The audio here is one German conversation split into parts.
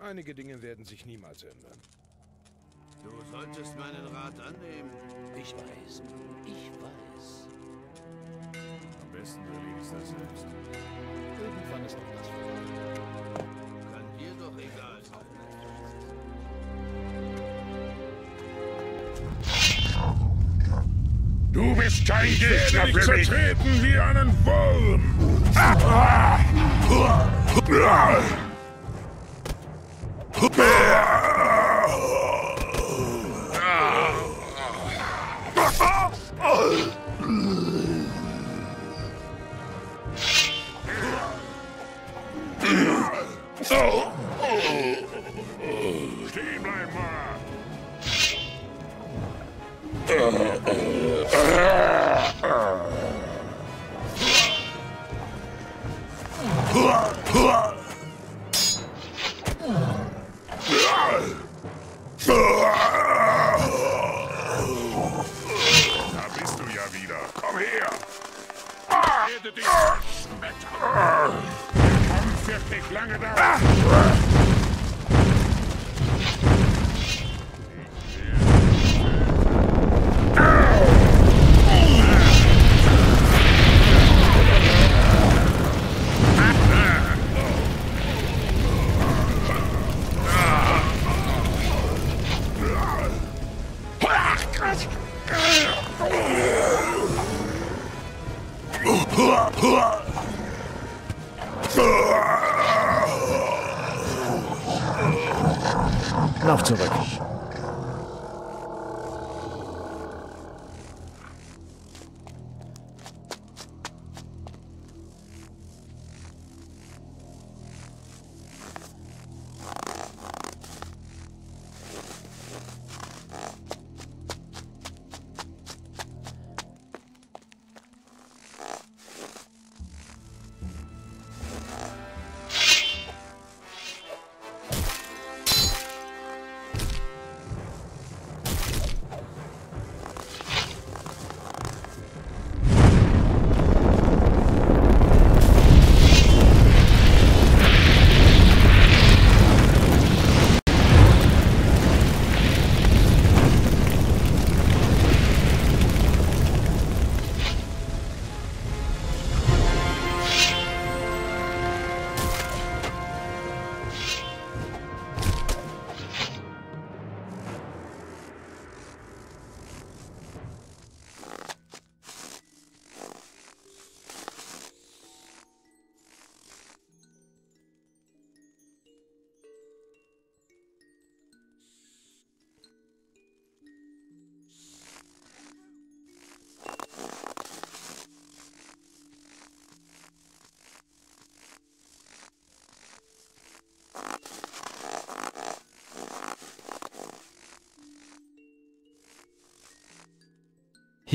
Einige Dinge werden sich niemals ändern. Du solltest meinen Rat annehmen. Ich weiß, ich weiß. Am besten du erledigst das selbst. Irgendwann ist auch das vorbei. Kann dir doch egal sein. Du bist kein Gegner für mich. zertreten wie einen Wurm. Stehen Lauf zurück.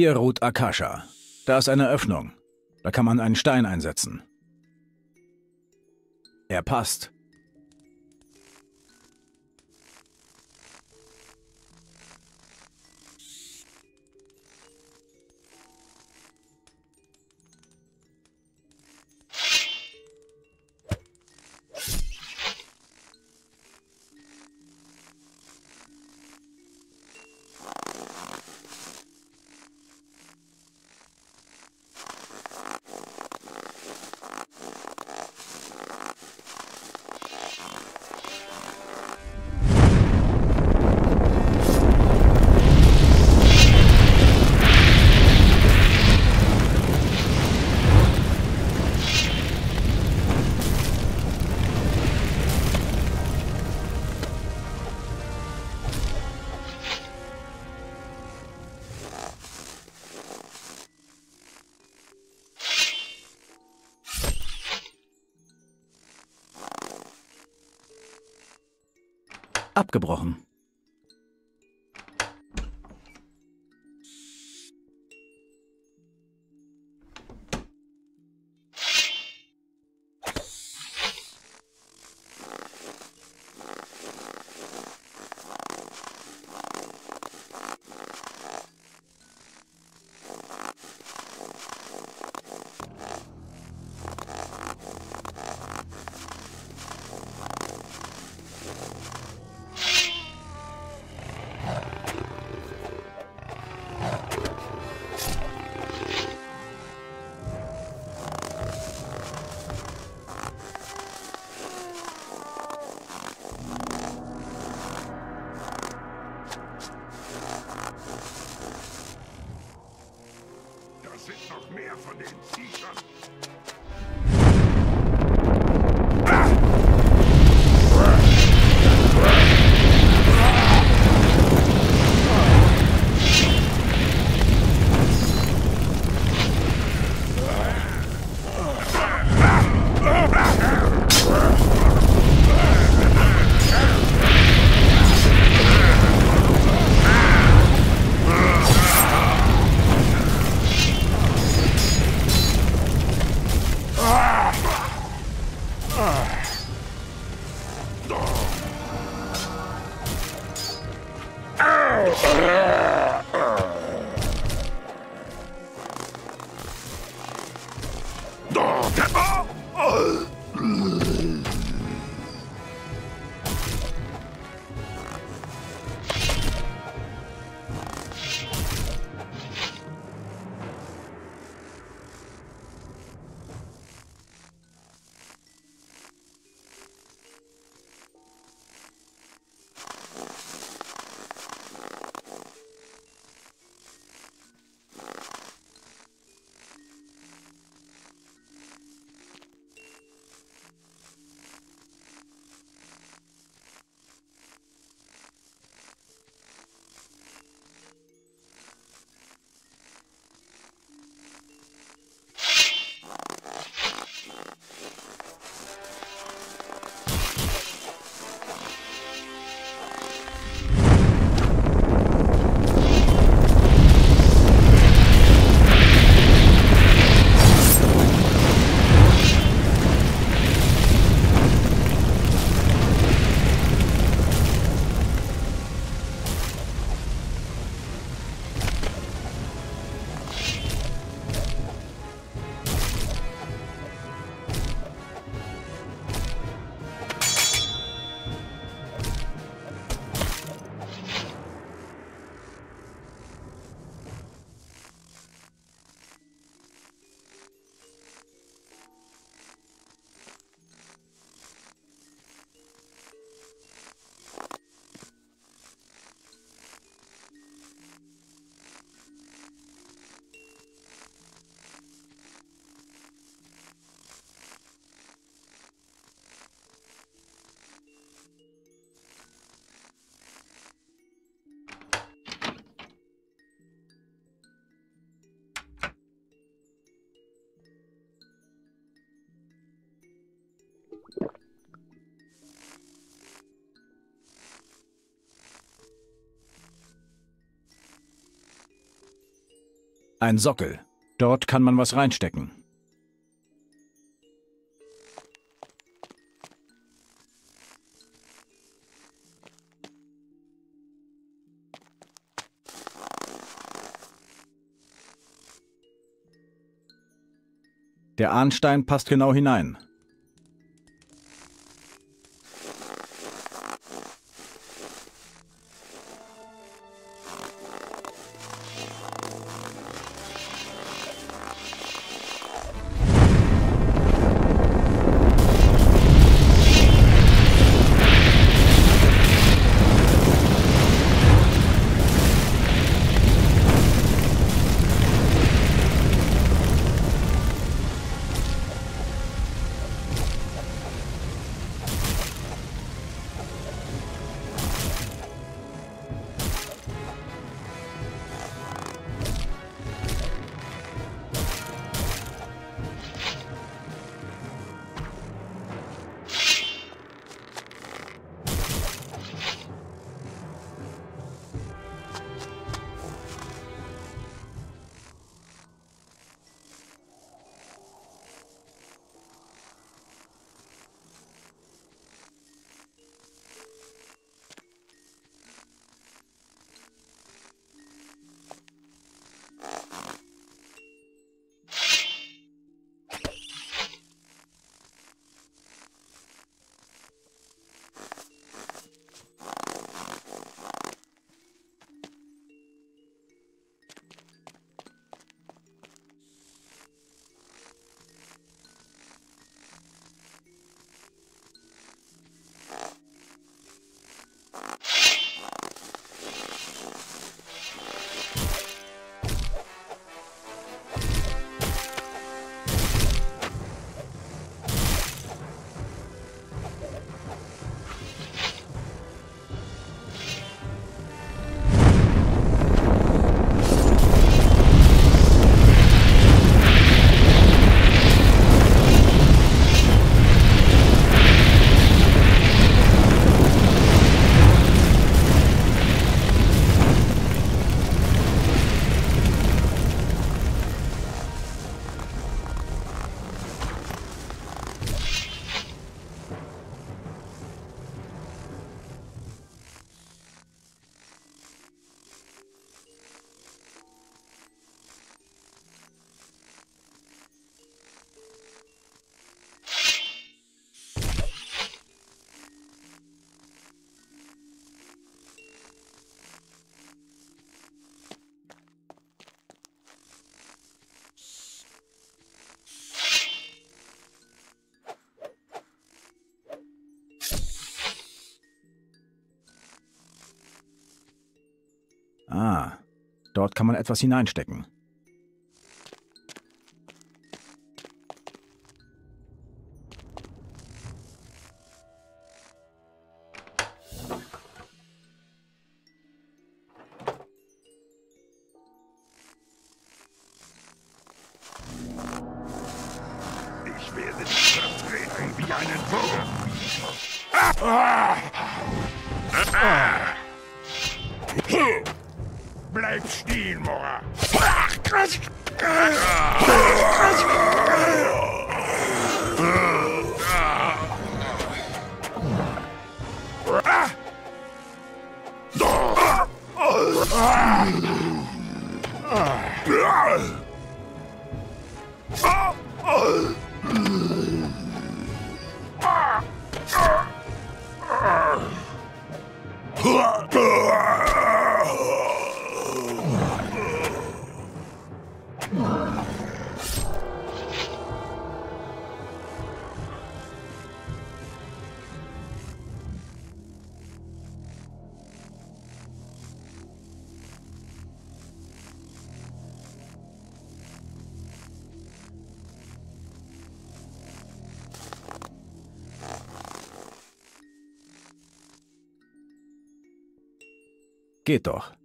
Hier ruht Akasha. Da ist eine Öffnung. Da kann man einen Stein einsetzen. Er passt. Abgebrochen. Ein Sockel. Dort kann man was reinstecken. Der Arnstein passt genau hinein. Dort kann man etwas hineinstecken. Ich werde dich vertreten wie einen Wurm. Bleib stehen, Mora. Ketor.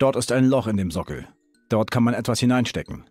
Dort ist ein Loch in dem Sockel. Dort kann man etwas hineinstecken.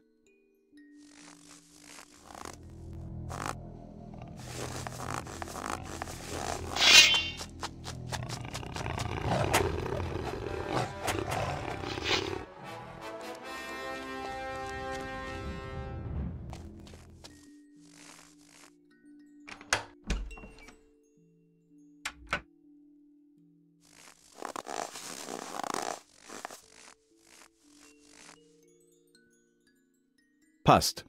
Passt.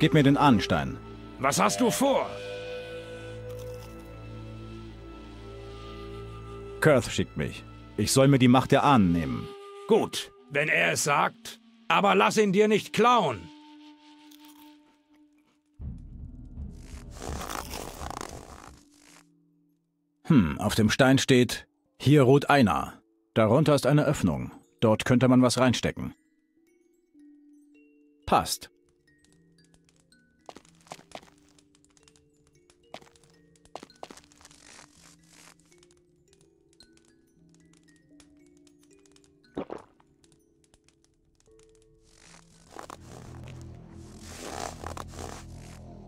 Gib mir den Ahnenstein. Was hast du vor? Kurth schickt mich. Ich soll mir die Macht der Ahnen nehmen. Gut, wenn er es sagt. Aber lass ihn dir nicht klauen. Hm, auf dem Stein steht, hier ruht einer. Darunter ist eine Öffnung. Dort könnte man was reinstecken. Passt.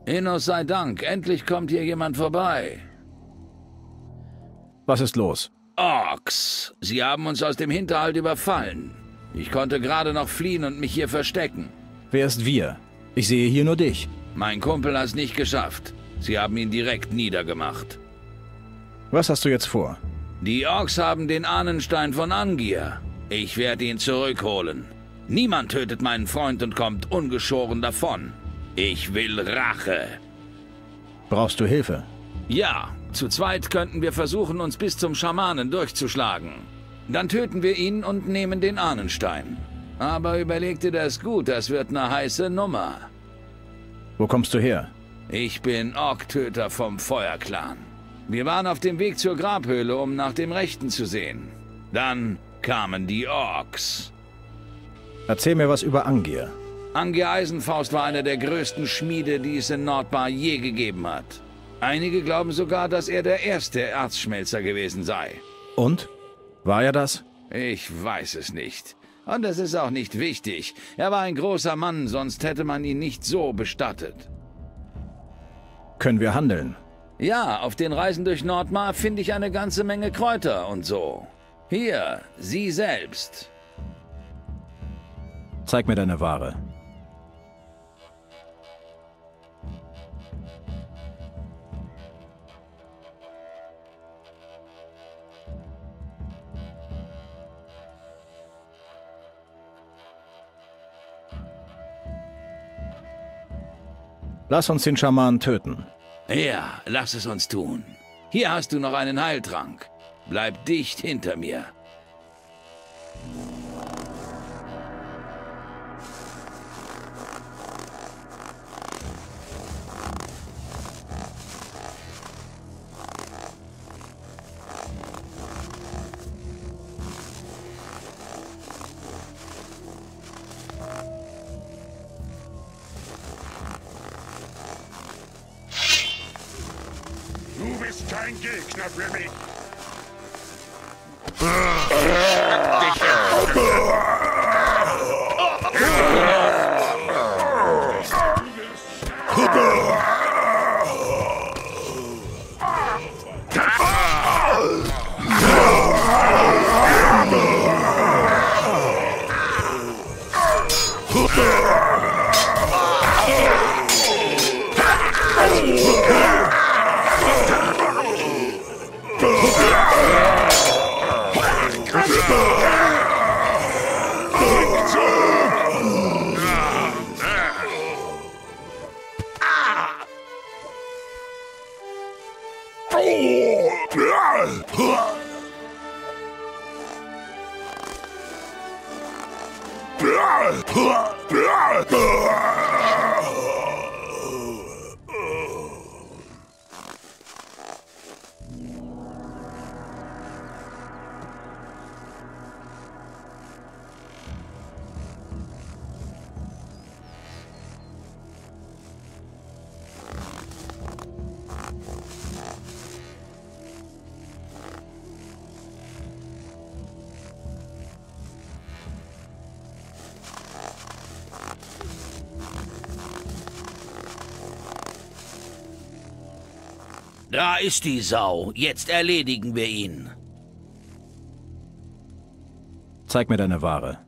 Enos sei Dank, endlich kommt hier jemand vorbei. Was ist los? Orks, sie haben uns aus dem Hinterhalt überfallen. Ich konnte gerade noch fliehen und mich hier verstecken. Wer ist wir? Ich sehe hier nur dich. Mein Kumpel hat es nicht geschafft. Sie haben ihn direkt niedergemacht. Was hast du jetzt vor? Die Orks haben den Ahnenstein von Angier. Ich werde ihn zurückholen. Niemand tötet meinen Freund und kommt ungeschoren davon. Ich will Rache. Brauchst du Hilfe? Ja, zu zweit könnten wir versuchen, uns bis zum Schamanen durchzuschlagen. Dann töten wir ihn und nehmen den Ahnenstein. Aber überleg dir das gut, das wird eine heiße Nummer. Wo kommst du her? Ich bin Orktöter vom Feuerclan. Wir waren auf dem Weg zur Grabhöhle, um nach dem Rechten zu sehen. Dann kamen die Orks. Erzähl mir was über Angier. Angier Eisenfaust war einer der größten Schmiede, die es in Nordbar je gegeben hat. Einige glauben sogar, dass er der erste Erzschmelzer gewesen sei. Und? War er das? Ich weiß es nicht. Und es ist auch nicht wichtig. Er war ein großer Mann, sonst hätte man ihn nicht so bestattet. Können wir handeln? Ja, auf den Reisen durch Nordmar finde ich eine ganze Menge Kräuter und so. Hier, Sie selbst. Zeig mir deine Ware. Lass uns den Schaman töten. Ja, lass es uns tun. Hier hast du noch einen Heiltrank. Bleib dicht hinter mir. Kein Gegner für Da ist die Sau. Jetzt erledigen wir ihn. Zeig mir deine Ware.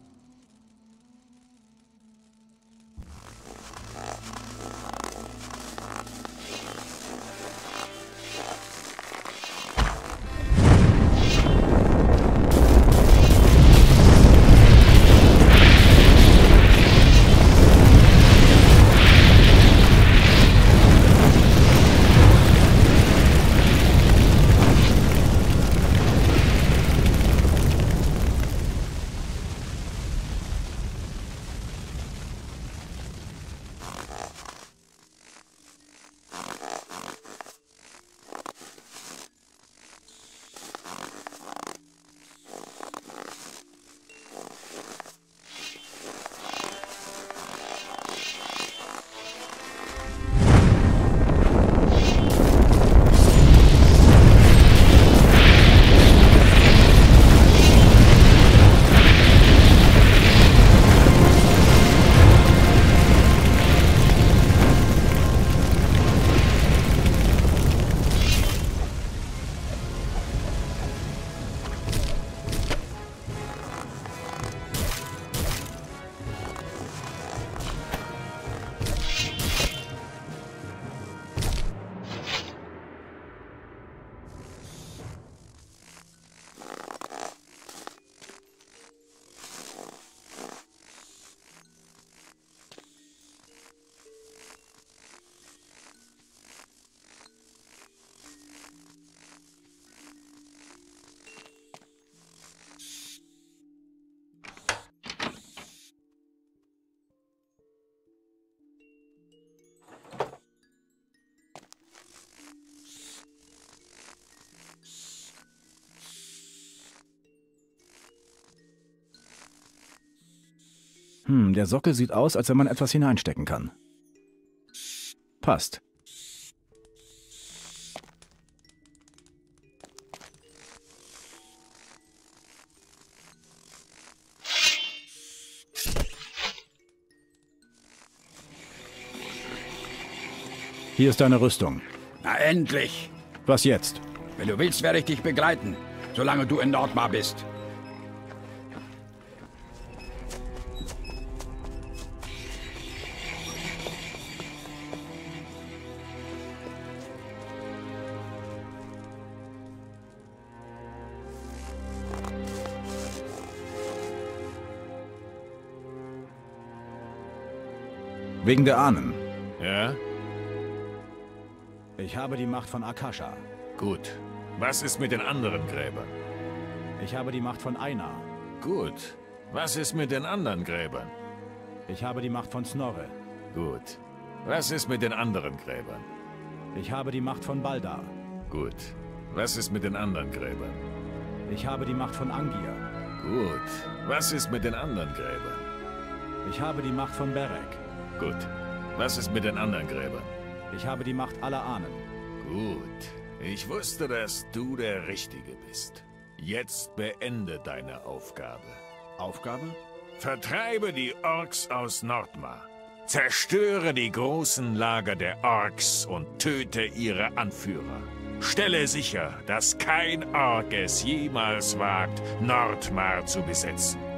Hm, der Sockel sieht aus, als wenn man etwas hineinstecken kann. Passt. Hier ist deine Rüstung. Na endlich! Was jetzt? Wenn du willst, werde ich dich begleiten, solange du in Nordmar bist. Wegen der Ahnen. Ja? Ich habe die Macht von Akasha. Gut. Was ist mit den anderen Gräbern? Ich habe die Macht von Aina. Gut. Was ist mit den anderen Gräbern? Ich habe die Macht von Snorre. Gut. Was ist mit den anderen Gräbern? Ich habe die Macht von Balda. Gut. Was ist mit den anderen Gräbern? Ich habe die Macht von Angir. Gut. Was ist mit den anderen Gräbern? Ich habe die Macht von Berek. Gut. Was ist mit den anderen Gräbern? Ich habe die Macht aller Ahnen. Gut. Ich wusste, dass du der Richtige bist. Jetzt beende deine Aufgabe. Aufgabe? Vertreibe die Orks aus Nordmar. Zerstöre die großen Lager der Orks und töte ihre Anführer. Stelle sicher, dass kein Ork es jemals wagt, Nordmar zu besetzen.